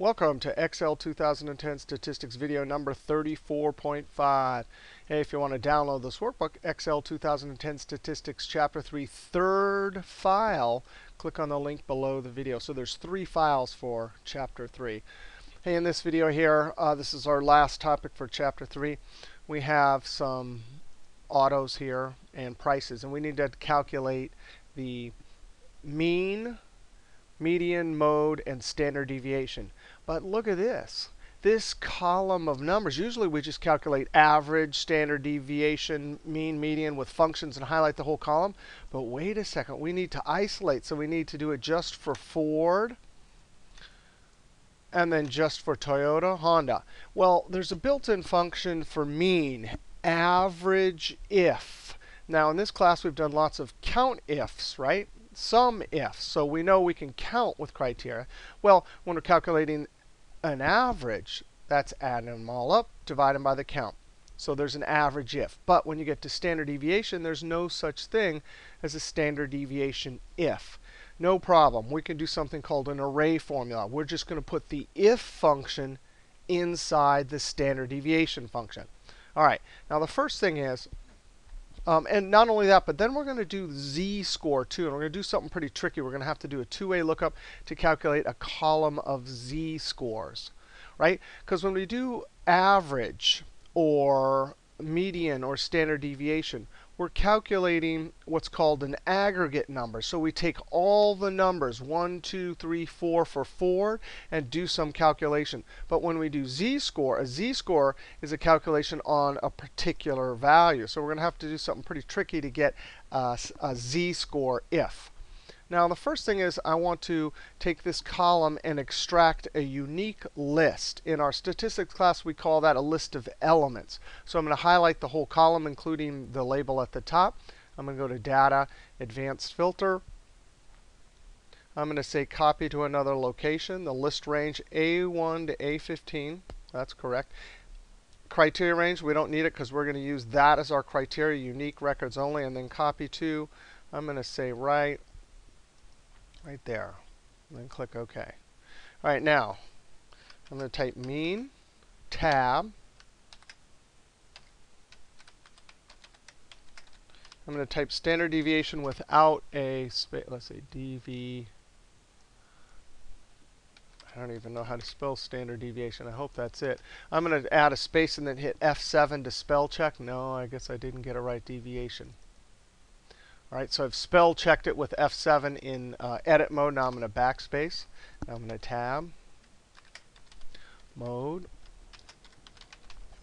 Welcome to Excel 2010 Statistics video number 34.5. Hey, if you want to download this workbook, Excel 2010 Statistics Chapter 3, third file, click on the link below the video. So there's three files for Chapter 3. Hey, in this video here, uh, this is our last topic for Chapter 3. We have some autos here and prices, and we need to calculate the mean, median, mode, and standard deviation. But look at this. This column of numbers, usually we just calculate average, standard deviation, mean, median with functions and highlight the whole column. But wait a second, we need to isolate. So we need to do it just for Ford and then just for Toyota, Honda. Well, there's a built-in function for mean, average if. Now in this class we've done lots of count ifs, right? Sum ifs. So we know we can count with criteria. Well, when we're calculating an average, that's adding them all up, dividing by the count. So there's an average if. But when you get to standard deviation, there's no such thing as a standard deviation if. No problem. We can do something called an array formula. We're just going to put the if function inside the standard deviation function. All right. Now the first thing is, um, and not only that, but then we're going to do z-score too. And we're going to do something pretty tricky. We're going to have to do a two-way lookup to calculate a column of z-scores, right? Because when we do average or median or standard deviation, we're calculating what's called an aggregate number. So we take all the numbers, 1, 2, 3, 4 for Ford, and do some calculation. But when we do z-score, a z-score is a calculation on a particular value. So we're going to have to do something pretty tricky to get uh, a z-score if. Now, the first thing is I want to take this column and extract a unique list. In our statistics class, we call that a list of elements. So I'm going to highlight the whole column, including the label at the top. I'm going to go to Data, Advanced Filter. I'm going to say Copy to another location, the list range A1 to A15. That's correct. Criteria range, we don't need it because we're going to use that as our criteria, unique records only. And then copy to, I'm going to say right right there. And then click OK. All right, now I'm going to type mean, tab. I'm going to type standard deviation without a space. Let's say dv. I don't even know how to spell standard deviation. I hope that's it. I'm going to add a space and then hit F7 to spell check. No, I guess I didn't get a right deviation. All right, so I've spell checked it with F7 in uh, edit mode. Now I'm going to backspace. Now I'm going to tab, mode,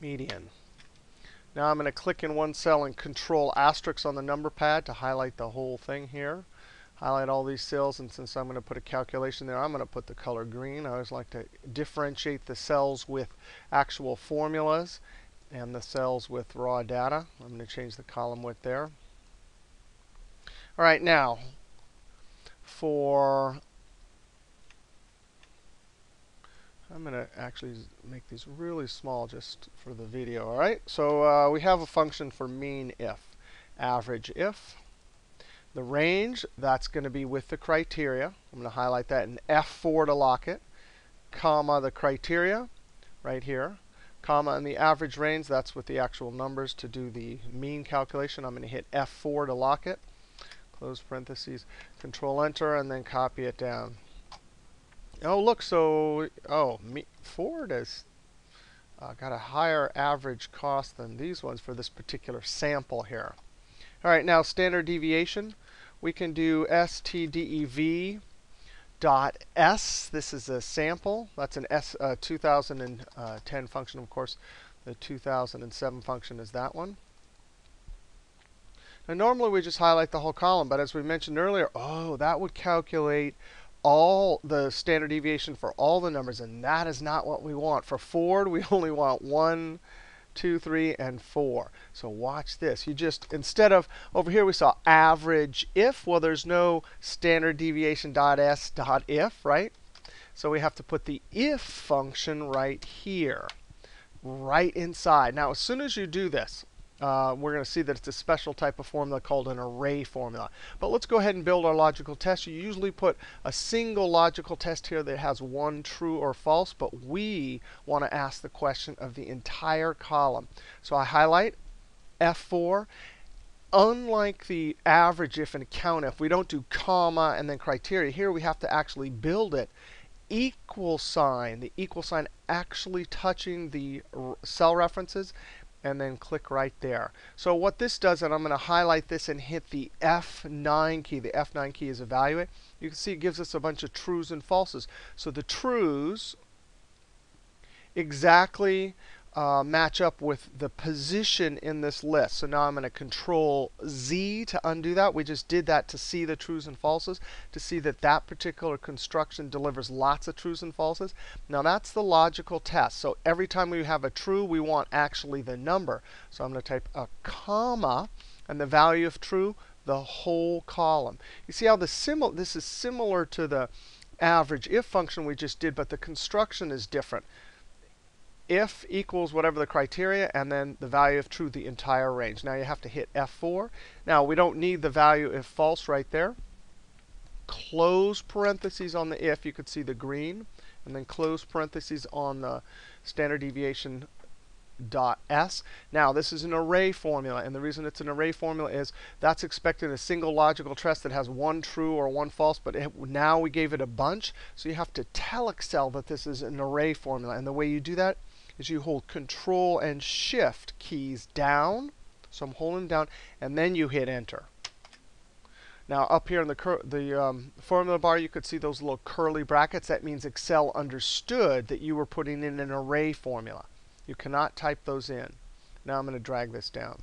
median. Now I'm going to click in one cell and control asterisk on the number pad to highlight the whole thing here. Highlight all these cells, and since I'm going to put a calculation there, I'm going to put the color green. I always like to differentiate the cells with actual formulas and the cells with raw data. I'm going to change the column width there. All right, now for I'm going to actually make these really small just for the video. All right, so uh, we have a function for mean if, average if. The range, that's going to be with the criteria. I'm going to highlight that in F4 to lock it, comma the criteria right here, comma and the average range, that's with the actual numbers to do the mean calculation. I'm going to hit F4 to lock it close parentheses, control enter, and then copy it down. Oh, look, so, oh, me, Ford has uh, got a higher average cost than these ones for this particular sample here. All right, now standard deviation. We can do stdev dot s. This is a sample. That's an S uh, 2010 function, of course. The 2007 function is that one. Now normally we just highlight the whole column, but as we mentioned earlier, oh, that would calculate all the standard deviation for all the numbers, and that is not what we want. For Ford, we only want 1, 2, 3, and 4. So watch this. You just, instead of, over here we saw average if, well, there's no standard deviation dot s dot if, right? So we have to put the if function right here, right inside. Now, as soon as you do this, uh, we're going to see that it's a special type of formula called an array formula. But let's go ahead and build our logical test. You usually put a single logical test here that has one true or false, but we want to ask the question of the entire column. So I highlight F4. Unlike the average if and count if, we don't do comma and then criteria. Here we have to actually build it equal sign, the equal sign actually touching the cell references, and then click right there. So what this does, and I'm going to highlight this and hit the F9 key. The F9 key is evaluate. You can see it gives us a bunch of trues and falses. So the trues exactly uh, match up with the position in this list. So now I'm going to control Z to undo that. We just did that to see the trues and falses, to see that that particular construction delivers lots of trues and falses. Now that's the logical test. So every time we have a true, we want actually the number. So I'm going to type a comma, and the value of true, the whole column. You see how the simil this is similar to the average if function we just did, but the construction is different if equals whatever the criteria, and then the value of true, the entire range. Now you have to hit F4. Now we don't need the value if false right there. Close parentheses on the if. You could see the green. And then close parentheses on the standard deviation dot s. Now this is an array formula, and the reason it's an array formula is that's expecting a single logical test that has one true or one false, but it, now we gave it a bunch, so you have to tell Excel that this is an array formula. And the way you do that is you hold Control and Shift keys down. So I'm holding down, and then you hit Enter. Now up here in the, the um, formula bar, you could see those little curly brackets. That means Excel understood that you were putting in an array formula. You cannot type those in. Now I'm going to drag this down.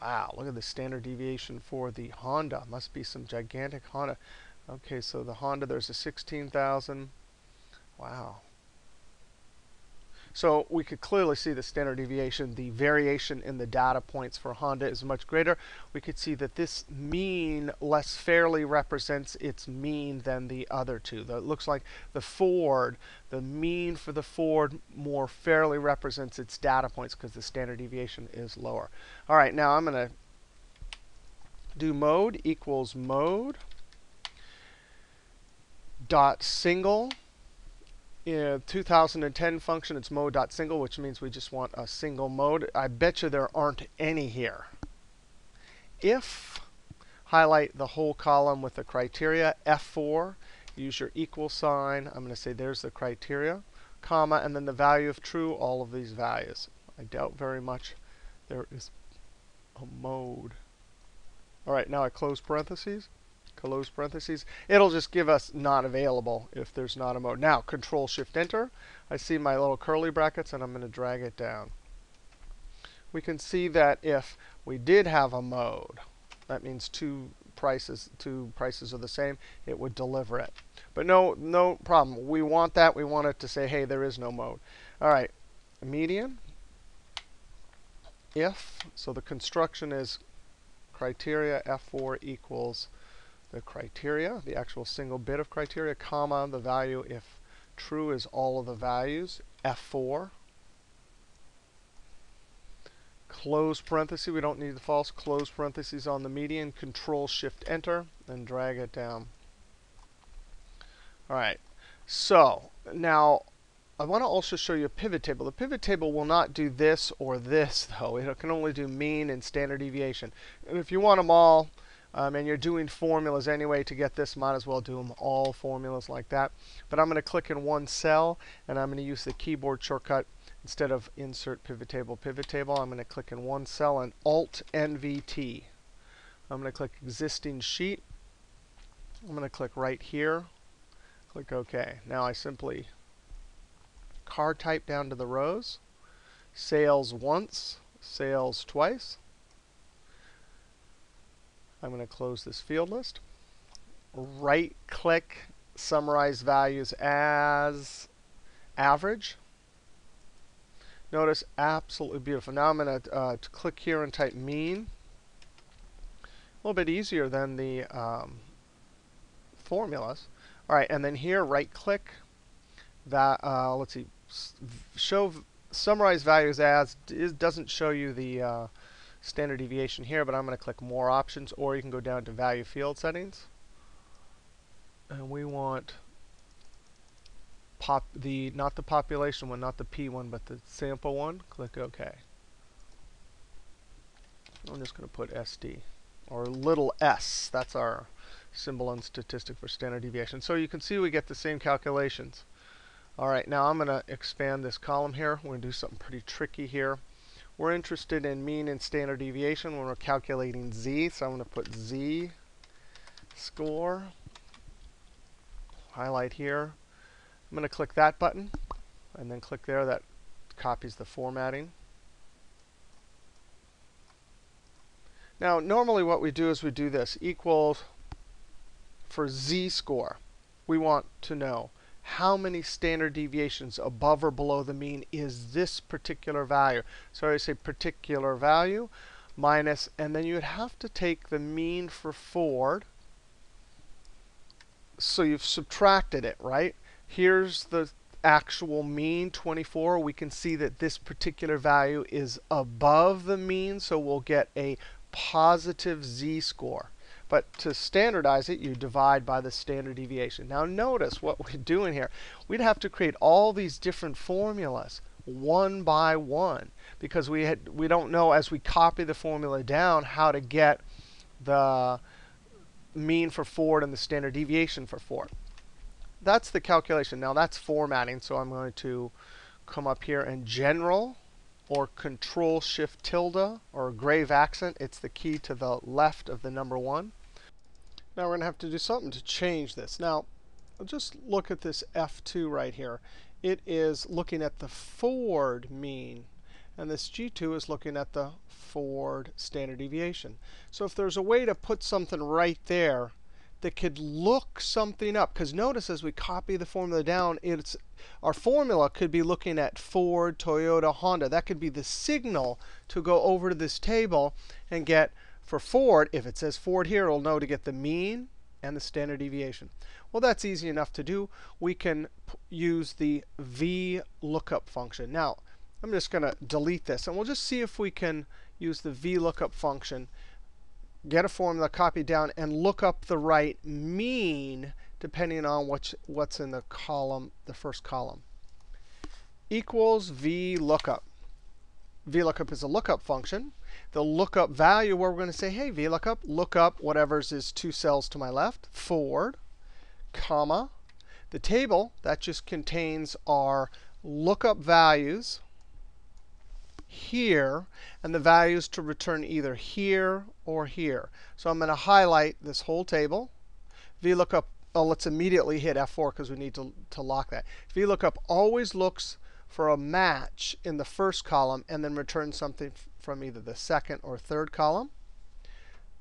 Wow, look at the standard deviation for the Honda. Must be some gigantic Honda. Okay, so the Honda, there's a 16,000. Wow. So we could clearly see the standard deviation. The variation in the data points for Honda is much greater. We could see that this mean less fairly represents its mean than the other two. it looks like the Ford, the mean for the Ford more fairly represents its data points because the standard deviation is lower. All right, now I'm going to do mode equals mode dot single in 2010 function, it's mode.single, which means we just want a single mode. I bet you there aren't any here. If, highlight the whole column with the criteria, F4, use your equal sign. I'm going to say there's the criteria, comma, and then the value of true, all of these values. I doubt very much there is a mode. All right, now I close parentheses close parentheses. It'll just give us not available if there's not a mode. Now, Control Shift Enter. I see my little curly brackets, and I'm going to drag it down. We can see that if we did have a mode, that means two prices two prices are the same, it would deliver it. But no no problem. We want that. We want it to say, hey, there is no mode. All right, median. If so, the construction is criteria f4 equals the criteria, the actual single bit of criteria, comma, the value if true is all of the values, F4. Close parenthesis, we don't need the false, close parentheses on the median, Control Shift Enter, and drag it down. All right, so now I want to also show you a pivot table. The pivot table will not do this or this, though. It can only do mean and standard deviation. And if you want them all, um, and you're doing formulas anyway to get this, might as well do them all formulas like that. But I'm going to click in one cell, and I'm going to use the keyboard shortcut instead of insert pivot table, pivot table. I'm going to click in one cell and Alt NVT. I'm going to click existing sheet. I'm going to click right here. Click OK. Now I simply car type down to the rows. Sales once, sales twice. I'm going to close this field list. Right click, summarize values as average. Notice absolutely beautiful. Now I'm going to uh, click here and type mean. A little bit easier than the um, formulas. All right, and then here, right click. That uh, let's see, show summarize values as doesn't show you the uh, standard deviation here, but I'm going to click More Options, or you can go down to Value Field Settings. And we want pop the not the population one, not the P one, but the sample one. Click OK. I'm just going to put SD or little s. That's our symbol and statistic for standard deviation. So you can see we get the same calculations. All right, now I'm going to expand this column here. We're going to do something pretty tricky here. We're interested in mean and standard deviation when we're calculating z. So I'm going to put z score. Highlight here. I'm going to click that button and then click there. That copies the formatting. Now, normally what we do is we do this equals for z-score. We want to know how many standard deviations above or below the mean is this particular value. So I say particular value minus, and then you would have to take the mean for Ford. So you've subtracted it, right? Here's the actual mean, 24. We can see that this particular value is above the mean, so we'll get a positive z-score. But to standardize it, you divide by the standard deviation. Now notice what we're doing here. We'd have to create all these different formulas one by one because we had we don't know as we copy the formula down how to get the mean for Ford and the standard deviation for Ford. That's the calculation. Now that's formatting, so I'm going to come up here in general or Control Shift tilde or grave accent. It's the key to the left of the number one. Now we're going to have to do something to change this. Now, just look at this F2 right here. It is looking at the Ford mean. And this G2 is looking at the Ford standard deviation. So if there's a way to put something right there that could look something up. Because notice as we copy the formula down, it's our formula could be looking at Ford, Toyota, Honda. That could be the signal to go over to this table and get for Ford, if it says Ford here, it'll know to get the mean and the standard deviation. Well, that's easy enough to do. We can use the VLOOKUP function. Now, I'm just going to delete this, and we'll just see if we can use the VLOOKUP function get a formula, copy down, and look up the right mean depending on what's, what's in the column, the first column. Equals VLOOKUP. VLOOKUP is a lookup function. The lookup value where we're going to say, hey, VLOOKUP, look up whatever's is two cells to my left, Ford, comma. The table, that just contains our lookup values here, and the values to return either here or here. So I'm going to highlight this whole table. VLOOKUP, oh, let's immediately hit F4 because we need to, to lock that. VLOOKUP always looks for a match in the first column and then returns something from either the second or third column.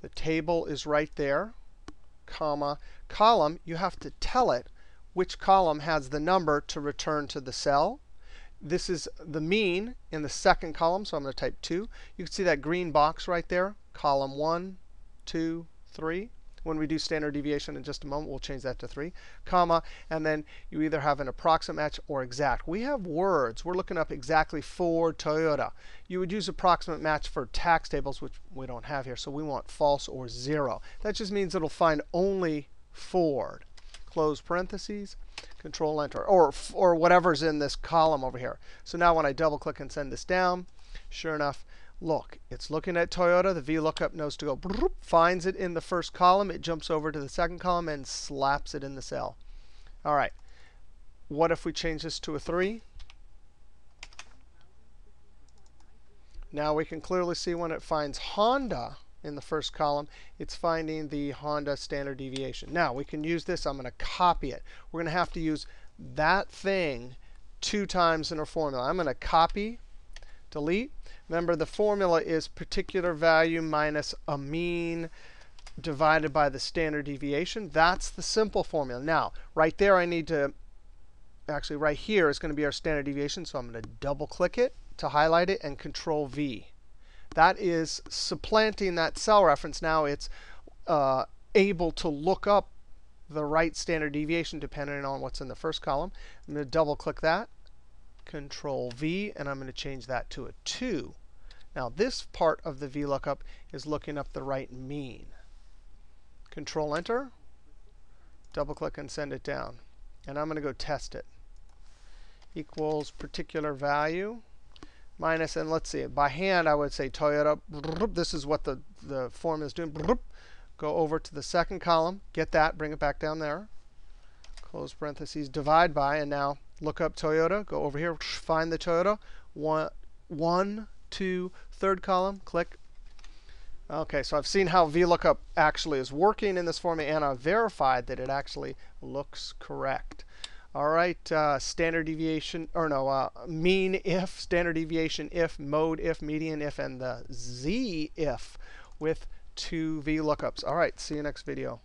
The table is right there, comma. Column, you have to tell it which column has the number to return to the cell. This is the mean in the second column, so I'm going to type 2. You can see that green box right there, column 1, 2, 3. When we do standard deviation in just a moment, we'll change that to 3, comma, and then you either have an approximate match or exact. We have words. We're looking up exactly for Toyota. You would use approximate match for tax tables, which we don't have here, so we want false or 0. That just means it'll find only Ford. Close parentheses. Control Enter, or, or whatever's in this column over here. So now when I double click and send this down, sure enough, look, it's looking at Toyota. The VLOOKUP knows to go, finds it in the first column. It jumps over to the second column and slaps it in the cell. All right. What if we change this to a 3? Now we can clearly see when it finds Honda in the first column, it's finding the Honda standard deviation. Now, we can use this. I'm going to copy it. We're going to have to use that thing two times in our formula. I'm going to copy, delete. Remember, the formula is particular value minus a mean divided by the standard deviation. That's the simple formula. Now, right there, I need to actually, right here is going to be our standard deviation. So I'm going to double click it to highlight it and control V. That is supplanting that cell reference. Now it's uh, able to look up the right standard deviation depending on what's in the first column. I'm going to double click that, Control V, and I'm going to change that to a 2. Now, this part of the VLOOKUP is looking up the right mean. Control Enter, double click and send it down. And I'm going to go test it. Equals particular value minus, and let's see, by hand I would say Toyota. This is what the, the form is doing. Go over to the second column, get that, bring it back down there. Close parentheses, divide by, and now look up Toyota. Go over here, find the Toyota. One, one, two, third column, click. OK, so I've seen how VLOOKUP actually is working in this format, and I've verified that it actually looks correct. All right, uh, standard deviation, or no, uh, mean if, standard deviation if, mode if, median if, and the z if with two VLOOKUPs. All right, see you next video.